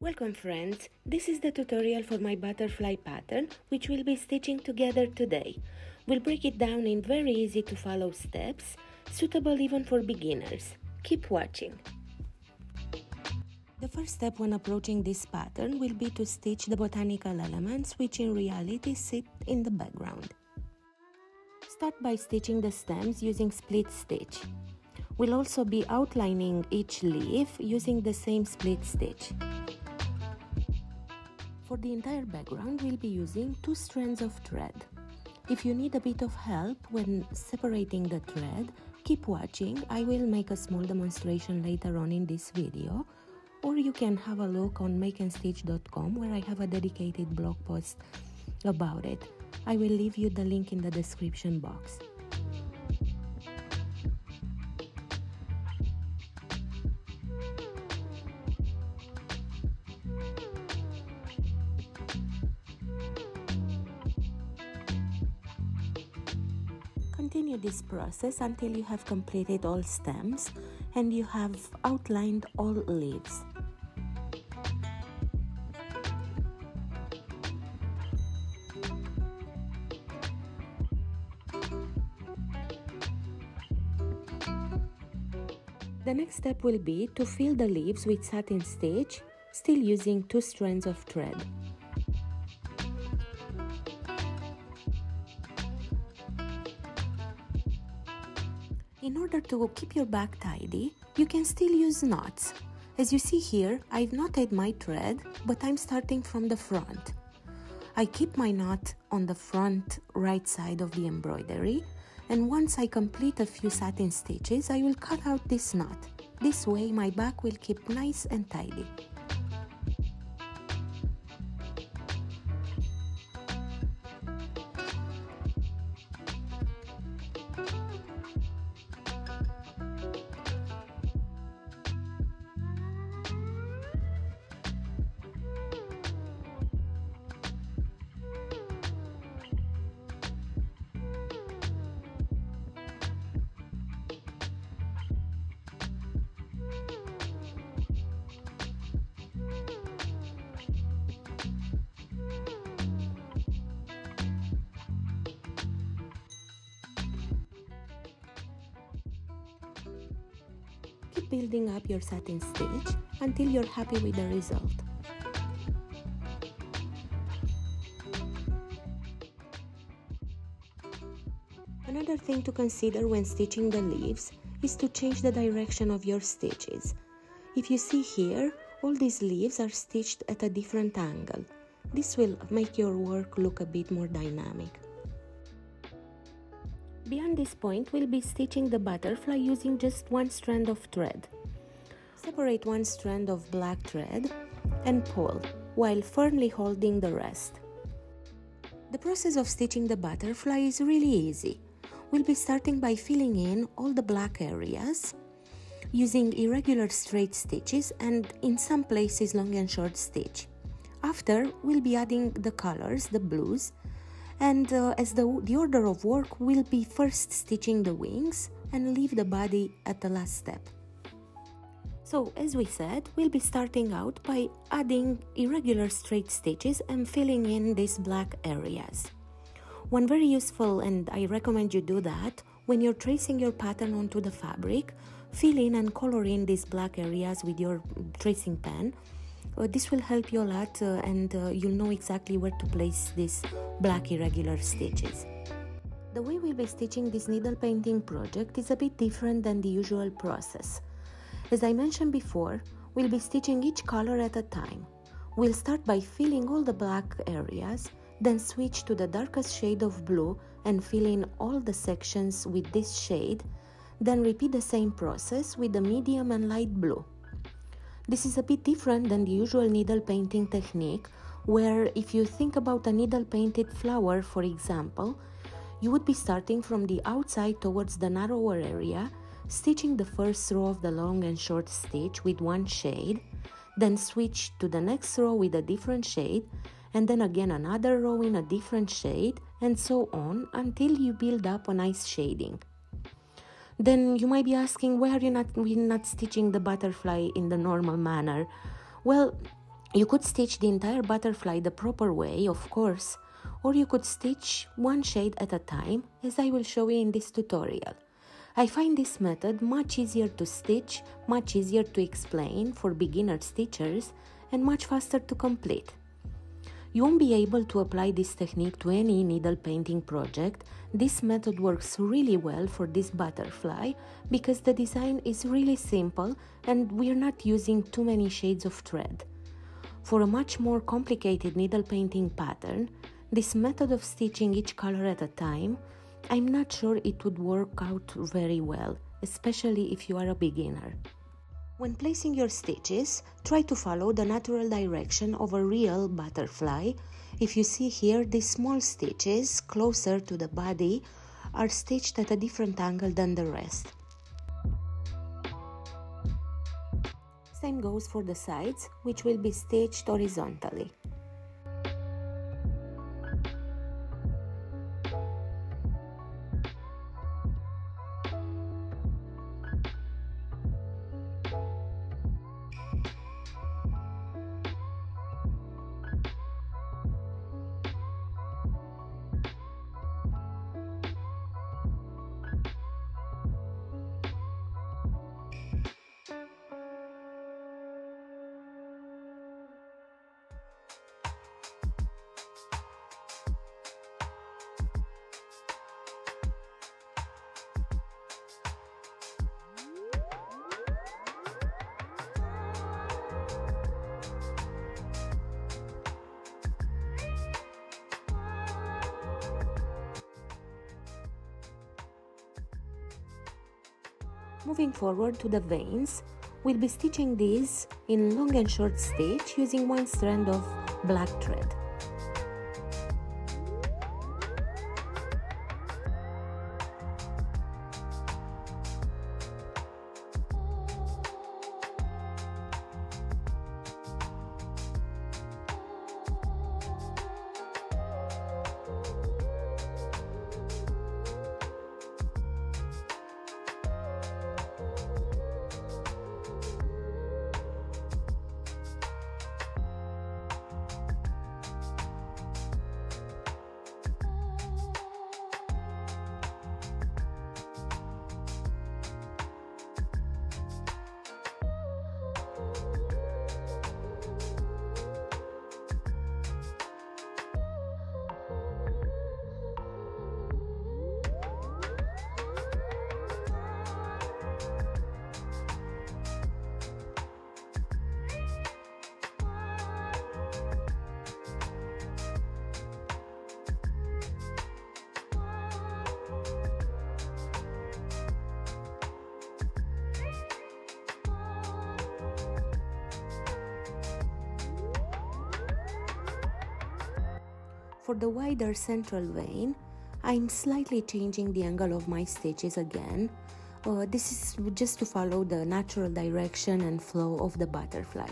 Welcome friends, this is the tutorial for my butterfly pattern which we'll be stitching together today. We'll break it down in very easy to follow steps, suitable even for beginners. Keep watching. The first step when approaching this pattern will be to stitch the botanical elements which in reality sit in the background. Start by stitching the stems using split stitch. We'll also be outlining each leaf using the same split stitch. For the entire background, we'll be using two strands of thread. If you need a bit of help when separating the thread, keep watching. I will make a small demonstration later on in this video, or you can have a look on makenstitch.com where I have a dedicated blog post about it. I will leave you the link in the description box. Continue this process until you have completed all stems and you have outlined all leaves. The next step will be to fill the leaves with satin stitch, still using two strands of thread. In order to keep your back tidy, you can still use knots. As you see here, I've knotted my thread, but I'm starting from the front. I keep my knot on the front right side of the embroidery and once I complete a few satin stitches, I will cut out this knot. This way my back will keep nice and tidy. Keep building up your satin stitch until you're happy with the result. Another thing to consider when stitching the leaves is to change the direction of your stitches. If you see here, all these leaves are stitched at a different angle. This will make your work look a bit more dynamic. This point, we'll be stitching the butterfly using just one strand of thread. Separate one strand of black thread and pull, while firmly holding the rest. The process of stitching the butterfly is really easy. We'll be starting by filling in all the black areas using irregular straight stitches and in some places long and short stitch. After, we'll be adding the colors, the blues, and uh, as the, the order of work will be first stitching the wings and leave the body at the last step. So as we said, we'll be starting out by adding irregular straight stitches and filling in these black areas. One very useful and I recommend you do that when you're tracing your pattern onto the fabric, fill in and color in these black areas with your tracing pen this will help you a lot uh, and uh, you'll know exactly where to place these black irregular stitches. The way we'll be stitching this needle painting project is a bit different than the usual process. As I mentioned before, we'll be stitching each color at a time. We'll start by filling all the black areas, then switch to the darkest shade of blue and fill in all the sections with this shade, then repeat the same process with the medium and light blue. This is a bit different than the usual needle painting technique, where if you think about a needle painted flower, for example, you would be starting from the outside towards the narrower area, stitching the first row of the long and short stitch with one shade, then switch to the next row with a different shade, and then again another row in a different shade, and so on until you build up a nice shading. Then you might be asking, why are you not, we not stitching the butterfly in the normal manner? Well, You could stitch the entire butterfly the proper way, of course, or you could stitch one shade at a time, as I will show you in this tutorial. I find this method much easier to stitch, much easier to explain for beginner stitchers, and much faster to complete. You won't be able to apply this technique to any needle painting project. This method works really well for this butterfly because the design is really simple and we're not using too many shades of thread. For a much more complicated needle painting pattern, this method of stitching each color at a time, I'm not sure it would work out very well, especially if you are a beginner. When placing your stitches, try to follow the natural direction of a real butterfly. If you see here, these small stitches closer to the body are stitched at a different angle than the rest. Same goes for the sides, which will be stitched horizontally. Moving forward to the veins, we'll be stitching these in long and short stitch using one strand of black thread. For the wider central vein, I'm slightly changing the angle of my stitches again. Uh, this is just to follow the natural direction and flow of the butterfly.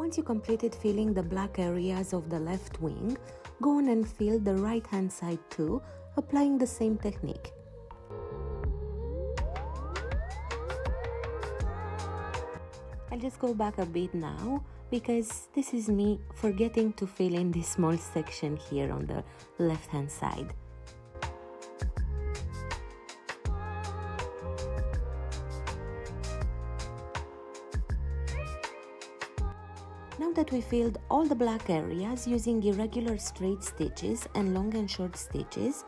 Once you completed filling the black areas of the left wing, go on and fill the right hand side too, applying the same technique. I'll just go back a bit now because this is me forgetting to fill in this small section here on the left hand side. That we filled all the black areas using irregular straight stitches and long and short stitches,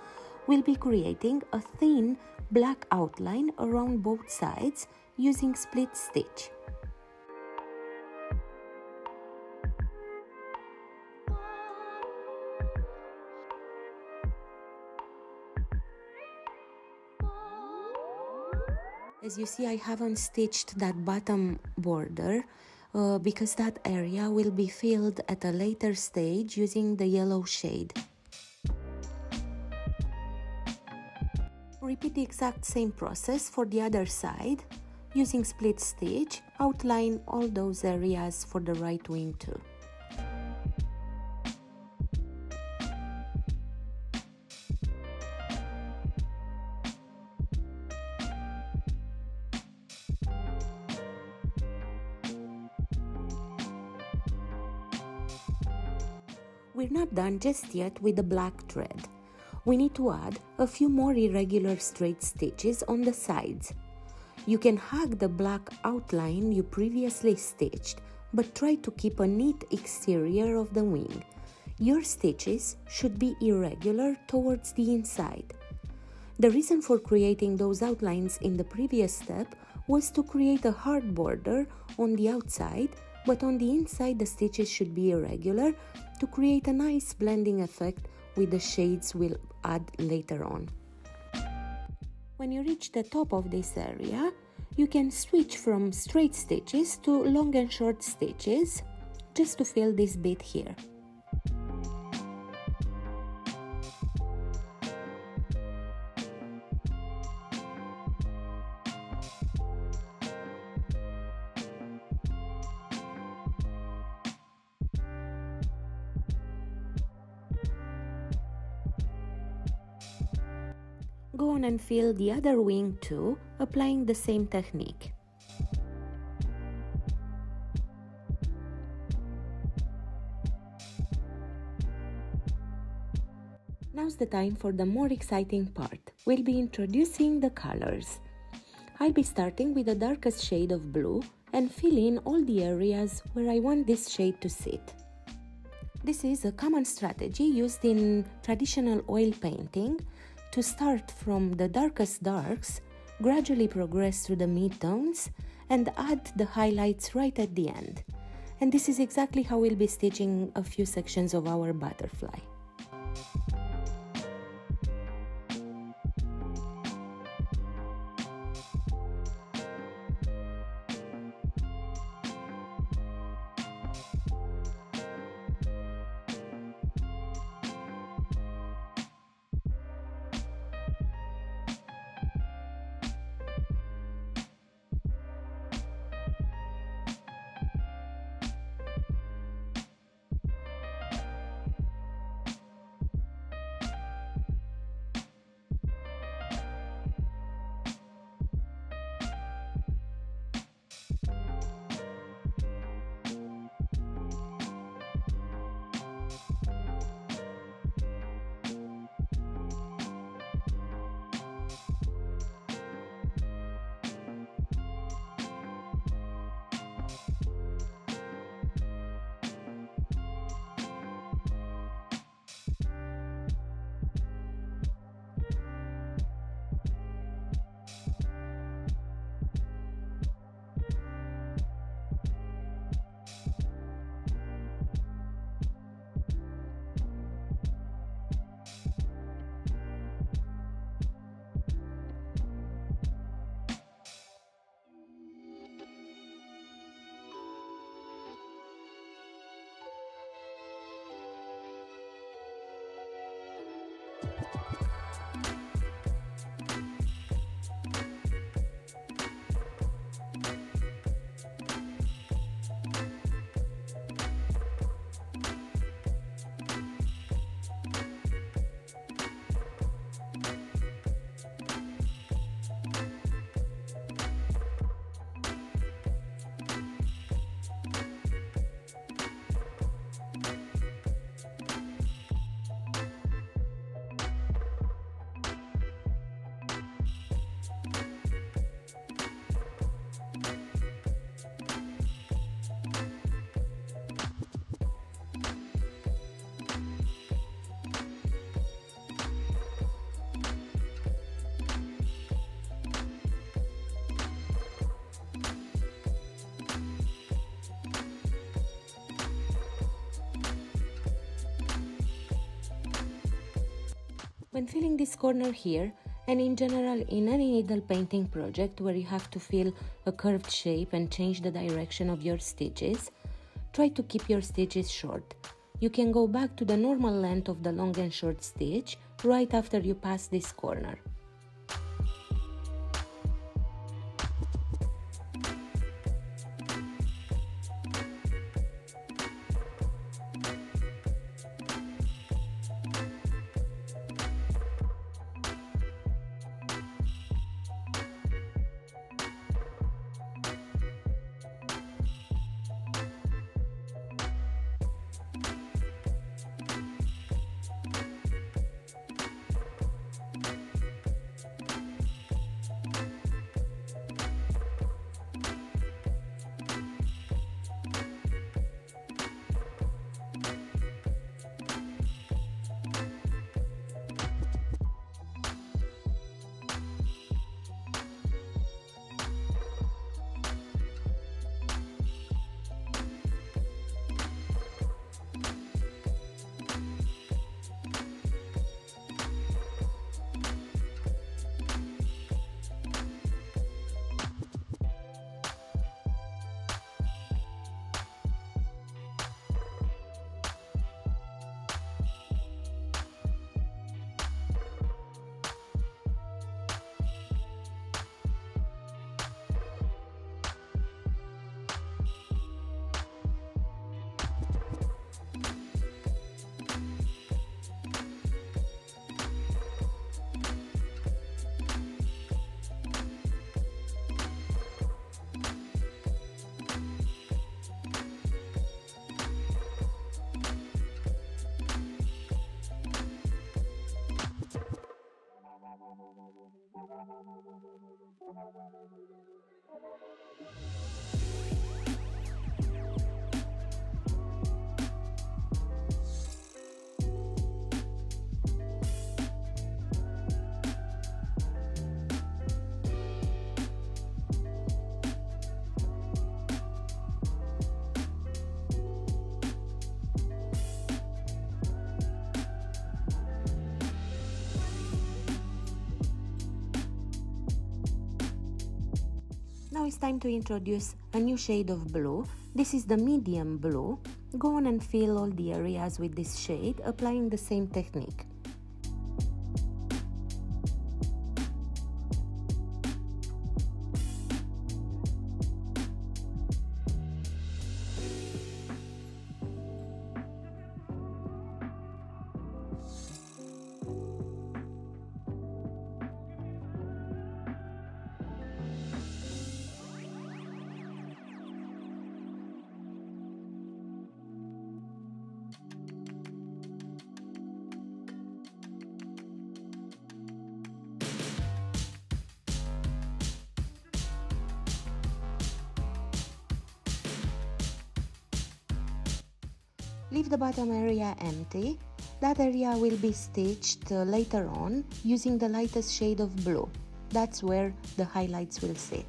we'll be creating a thin black outline around both sides using split stitch. As you see, I haven't stitched that bottom border uh, because that area will be filled at a later stage using the yellow shade. Repeat the exact same process for the other side. Using split stitch, outline all those areas for the right wing too. Done just yet with the black thread we need to add a few more irregular straight stitches on the sides. You can hug the black outline you previously stitched, but try to keep a neat exterior of the wing. Your stitches should be irregular towards the inside. The reason for creating those outlines in the previous step was to create a hard border on the outside, but on the inside the stitches should be irregular to create a nice blending effect with the shades we'll add later on. When you reach the top of this area, you can switch from straight stitches to long and short stitches just to fill this bit here. Go on and fill the other wing too, applying the same technique. Now's the time for the more exciting part. We'll be introducing the colors. I'll be starting with the darkest shade of blue and fill in all the areas where I want this shade to sit. This is a common strategy used in traditional oil painting to start from the darkest darks, gradually progress through the midtones, and add the highlights right at the end. And this is exactly how we'll be stitching a few sections of our butterfly. When filling this corner here, and in general in any needle painting project where you have to fill a curved shape and change the direction of your stitches, try to keep your stitches short. You can go back to the normal length of the long and short stitch right after you pass this corner. We'll be. Time to introduce a new shade of blue. This is the medium blue. Go on and fill all the areas with this shade, applying the same technique. Leave the bottom area empty. That area will be stitched uh, later on using the lightest shade of blue. That's where the highlights will sit.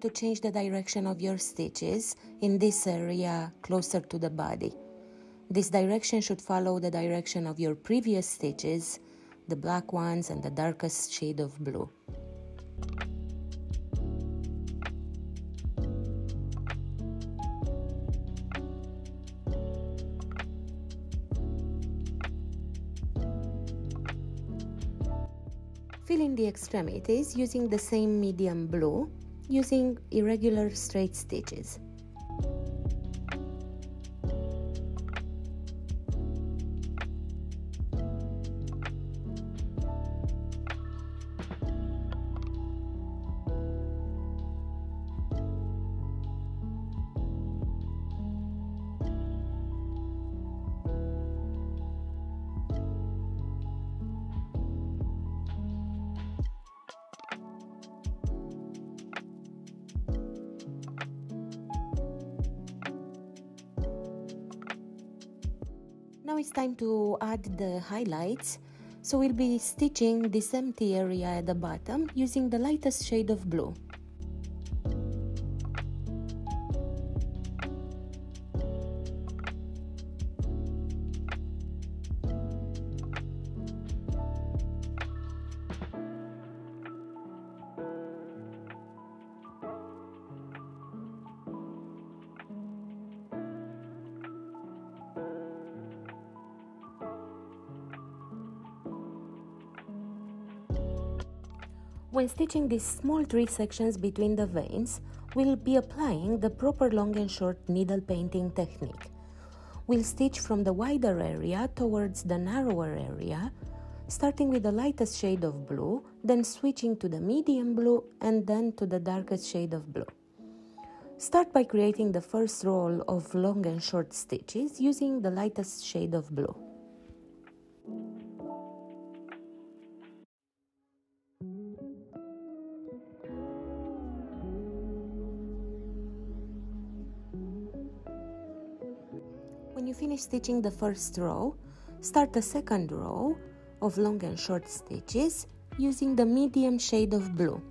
To change the direction of your stitches in this area closer to the body. This direction should follow the direction of your previous stitches, the black ones and the darkest shade of blue. Fill in the extremities using the same medium blue using irregular straight stitches. Add the highlights. So we'll be stitching this empty area at the bottom using the lightest shade of blue. When stitching these small tree sections between the veins, we'll be applying the proper long and short needle painting technique. We'll stitch from the wider area towards the narrower area, starting with the lightest shade of blue, then switching to the medium blue and then to the darkest shade of blue. Start by creating the first row of long and short stitches using the lightest shade of blue. Finish stitching the first row, start the second row of long and short stitches using the medium shade of blue.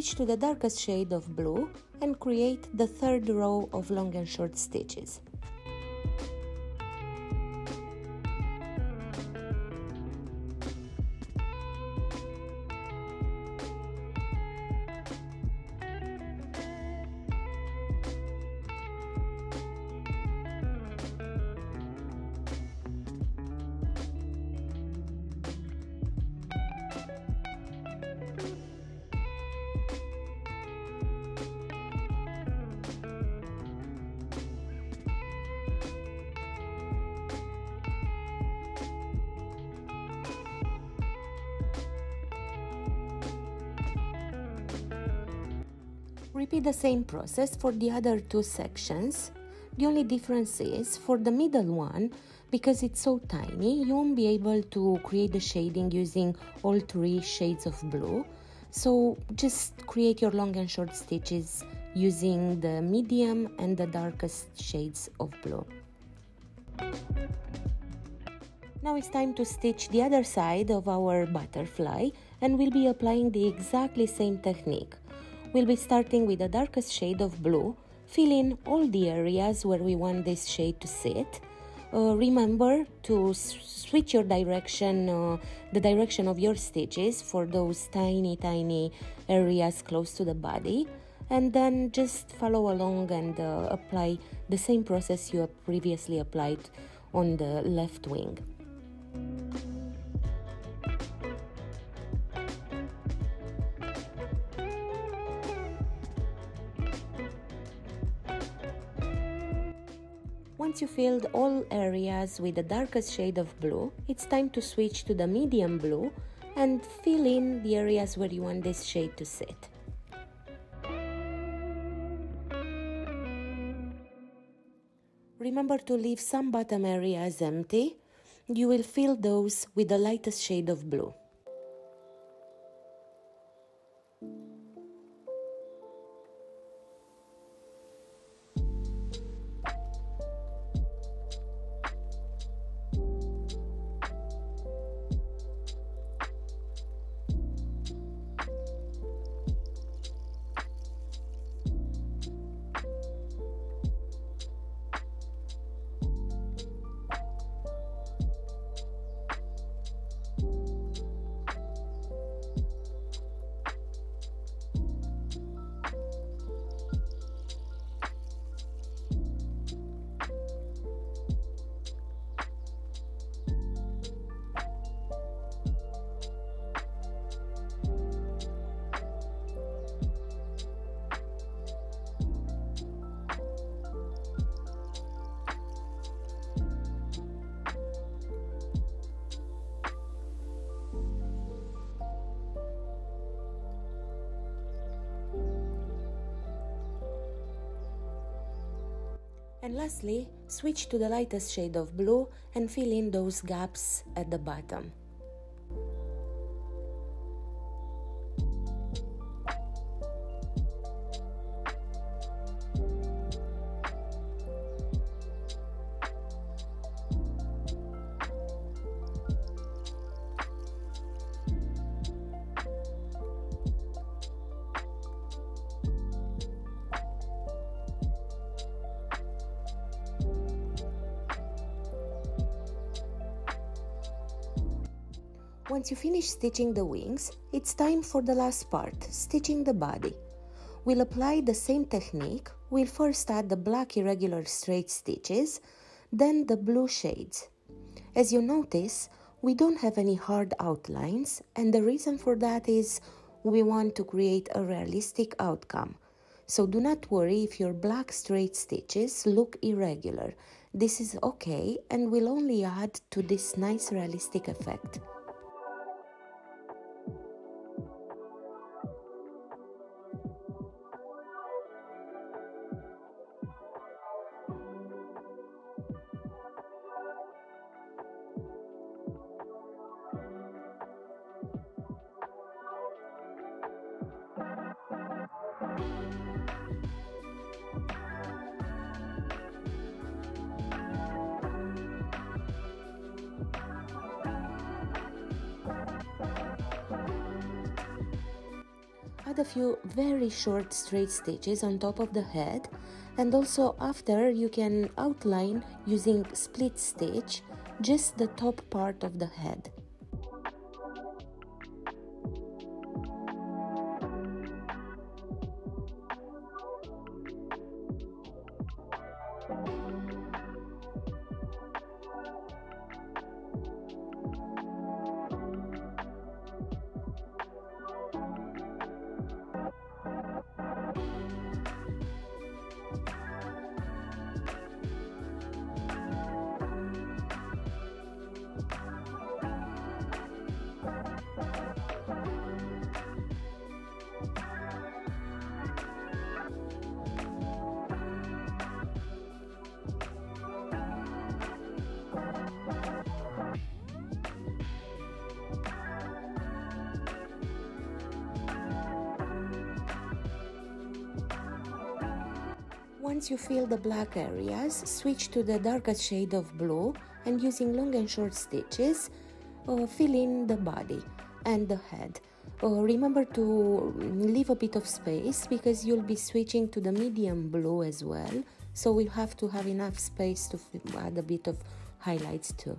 Switch to the darkest shade of blue and create the third row of long and short stitches. Repeat the same process for the other two sections. The only difference is for the middle one, because it's so tiny, you won't be able to create the shading using all three shades of blue. So just create your long and short stitches using the medium and the darkest shades of blue. Now it's time to stitch the other side of our butterfly and we'll be applying the exactly same technique. We'll be starting with the darkest shade of blue, fill in all the areas where we want this shade to sit. Uh, remember to switch your direction, uh, the direction of your stitches for those tiny, tiny areas close to the body. And then just follow along and uh, apply the same process you have previously applied on the left wing. Once you filled all areas with the darkest shade of blue, it's time to switch to the medium blue and fill in the areas where you want this shade to sit. Remember to leave some bottom areas empty. You will fill those with the lightest shade of blue. And lastly, switch to the lightest shade of blue and fill in those gaps at the bottom. Once you finish stitching the wings, it's time for the last part, stitching the body. We'll apply the same technique. We'll first add the black irregular straight stitches, then the blue shades. As you notice, we don't have any hard outlines, and the reason for that is we want to create a realistic outcome. So do not worry if your black straight stitches look irregular. This is okay and will only add to this nice realistic effect. A few very short straight stitches on top of the head and also after you can outline using split stitch just the top part of the head. Once you fill the black areas, switch to the darkest shade of blue and using long and short stitches, uh, fill in the body and the head. Uh, remember to leave a bit of space because you'll be switching to the medium blue as well, so we'll have to have enough space to add a bit of highlights too.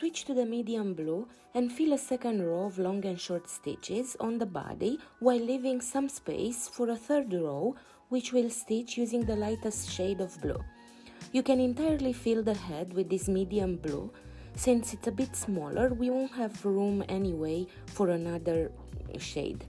Switch to the medium blue and fill a second row of long and short stitches on the body while leaving some space for a third row which will stitch using the lightest shade of blue. You can entirely fill the head with this medium blue. Since it's a bit smaller, we won't have room anyway for another shade.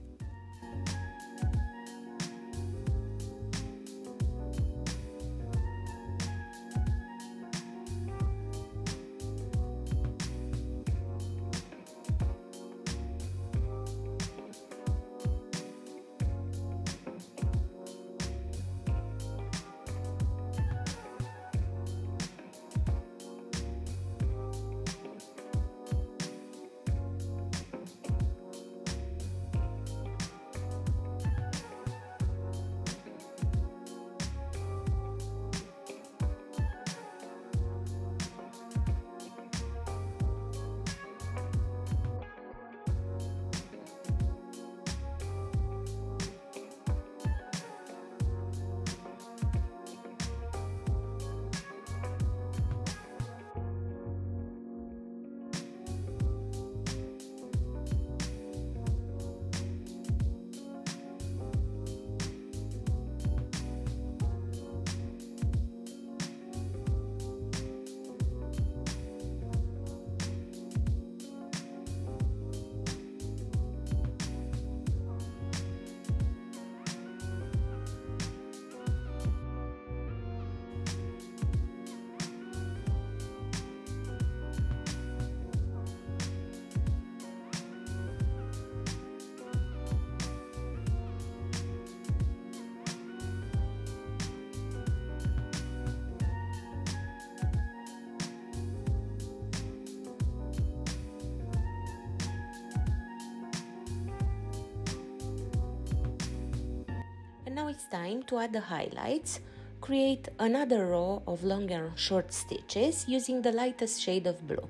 And now it's time to add the highlights. Create another row of long and short stitches using the lightest shade of blue.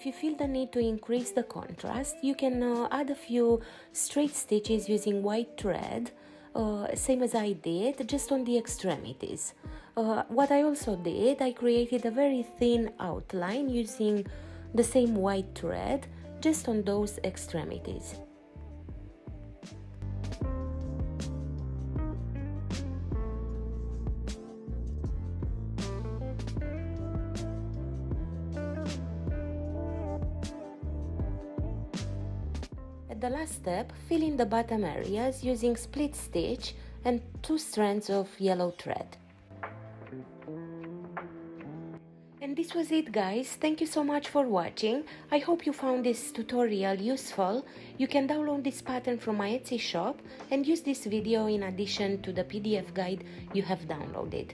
If you feel the need to increase the contrast, you can uh, add a few straight stitches using white thread, uh, same as I did, just on the extremities. Uh, what I also did, I created a very thin outline using the same white thread just on those extremities. Step, fill in the bottom areas using split stitch and two strands of yellow thread. And this was it guys, thank you so much for watching. I hope you found this tutorial useful. You can download this pattern from my Etsy shop and use this video in addition to the PDF guide you have downloaded.